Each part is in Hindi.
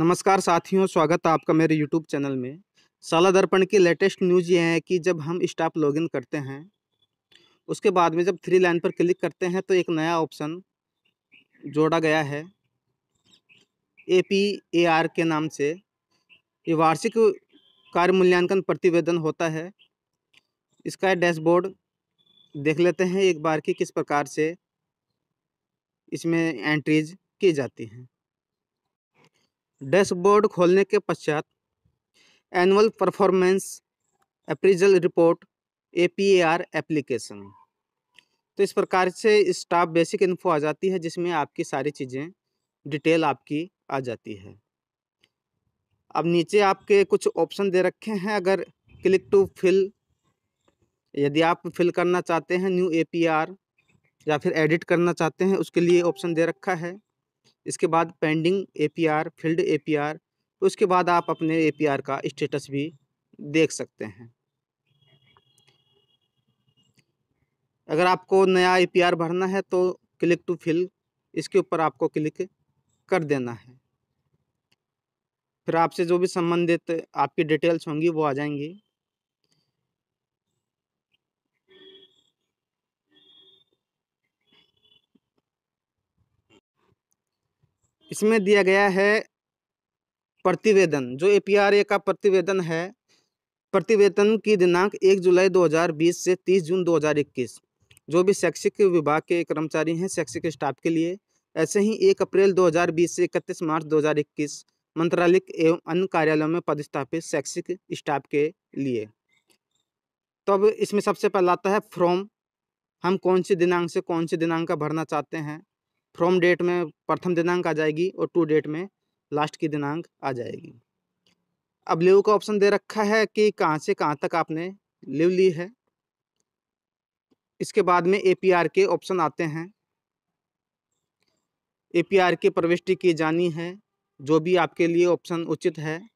नमस्कार साथियों, स्वागत है आपका मेरे यूट्यूब चैनल में। साला दर्पण की लेटेस्ट न्यूज़ ये है कि जब हम स्टाफ लॉगिन करते हैं, उसके बाद में जब थ्री लाइन पर क्लिक करते हैं तो एक नया ऑप्शन जोड़ा गया है। ए पी ए आर के नाम से ये वार्षिक कार्य मूल्यांकन प्रतिवेदन होता है। इसका डैशबोर्ड देख लेते हैं एक बार की किस प्रकार से इसमें एंट्रीज की जाती हैं। डैशबोर्ड खोलने के पश्चात annual performance appraisal report A P R application. तो इस प्रकार से स्टाफ बेसिक इन्फो आ जाती है, जिसमें आपकी सारी चीज़ें, डिटेल आपकी आ जाती है। अब नीचे आपके कुछ ऑप्शन दे रखे हैं, अगर क्लिक टू फिल। यदि आप फिल करना चाहते हैं न्यू ए पी आर या फिर एडिट करना चाहते हैं, उसके लिए ऑप्शन दे रखा है। इसके बाद पेंडिंग एपीआर फ़ील्ड एपीआर उसके बाद आप अपने एपीआर का स्टेटस भी देख सकते हैं। अगर आपको नया एपीआर भरना है तो क्लिक टू फिल इसके ऊपर आपको क्लिक कर देना है। फिर आपसे जो भी संबंधित आपकी डिटेल्स होंगी, वो आ जाएँगी। इसमें दिया गया है प्रतिवेदन। जो एपीआरए का प्रतिवेदन है, प्रतिवेदन की दिनांक 1 जुलाई 2020 से 30 जून 2021 जो भी शैक्षिक विभाग के कर्मचारी हैं शैक्षिक स्टाफ के लिए, ऐसे ही 1 अप्रैल 2020 से 31 मार्च 2021 मंत्रालय एवं अन्य कार्यालयों में पदस्थापित शैक्षिक स्टाफ के लिए। तो अब इसमें सबसे पहला आता है फ्रॉम। हम कौन सी दिनांक से कौन सी दिनांक का भरना चाहते हैं? फ्रॉम डेट में प्रथम दिनांक आ जाएगी और टू डेट में लास्ट की दिनांक आ जाएगी। अब लीव का ऑप्शन दे रखा है कि कहाँ से कहाँ तक आपने लीव ली है। इसके बाद में एपीआर के ऑप्शन आते हैं। एपीआर की प्रविष्टि की जानी है। जो भी आपके लिए ऑप्शन उचित है,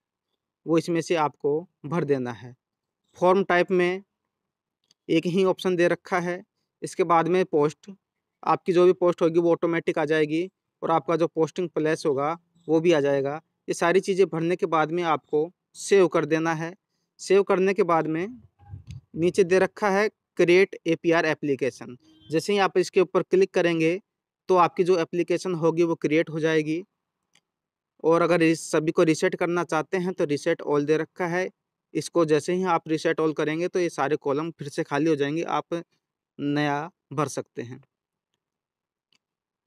वो इसमें से आपको भर देना है। फॉर्म टाइप में एक ही ऑप्शन दे रखा है। इसके बाद में पोस्ट आपकी जो भी पोस्ट होगी वो ऑटोमेटिक आ जाएगी और आपका जो पोस्टिंग प्लेस होगा वो भी आ जाएगा। ये सारी चीज़ें भरने के बाद में आपको सेव कर देना है। सेव करने के बाद में नीचे दे रखा है क्रिएट एपीआर एप्लीकेशन। जैसे ही आप इसके ऊपर क्लिक करेंगे तो आपकी जो एप्लीकेशन होगी वो क्रिएट हो जाएगी। और अगर सभी को रिसेट करना चाहते हैं तो रिसेट ऑल दे रखा है। इसको जैसे ही आप रिसेट ऑल करेंगे तो ये सारे कॉलम फिर से खाली हो जाएँगे। आप नया भर सकते हैं।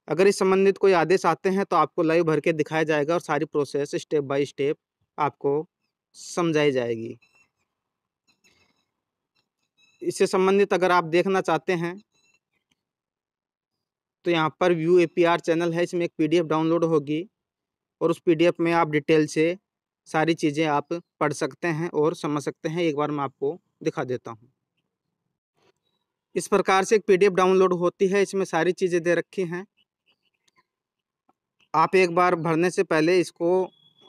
अगर इस संबंधित कोई आदेश आते हैं तो आपको लाइव भर के दिखाया जाएगा और सारी प्रोसेस स्टेप बाय स्टेप आपको समझाई जाएगी। इससे संबंधित अगर आप देखना चाहते हैं तो यहाँ पर व्यू एपीआर चैनल है, इसमें एक पीडीएफ डाउनलोड होगी और उस पीडीएफ में आप डिटेल से सारी चीज़ें आप पढ़ सकते हैं और समझ सकते हैं। एक बार मैं आपको दिखा देता हूँ। इस प्रकार से एक पीडीएफ डाउनलोड होती है, इसमें सारी चीज़ें दे रखी हैं। आप एक बार भरने से पहले इसको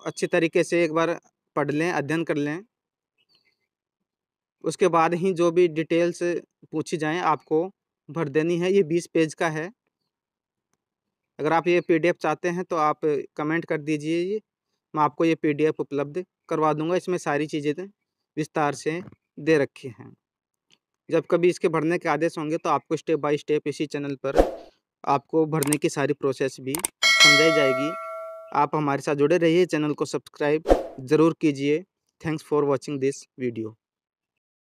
अच्छी तरीके से एक बार पढ़ लें, अध्ययन कर लें। उसके बाद ही जो भी डिटेल्स पूछी जाएँ, आपको भर देनी है। ये बीस पेज का है। अगर आप ये पीडीएफ चाहते हैं तो आप कमेंट कर दीजिए। मैं आपको ये पीडीएफ उपलब्ध करवा दूँगा। इसमें सारी चीज़ें विस्तार से दे रखी हैं। जब कभी इसके भरने के आदेश होंगे तो आपको स्टेप बाय स्टेप इसी चैनल पर आपको भरने की सारी प्रोसेस भी समझाई जाएगी। आप हमारे साथ जुड़े रहिए, चैनल को सब्सक्राइब ज़रूर कीजिए। Thanks for watching this video.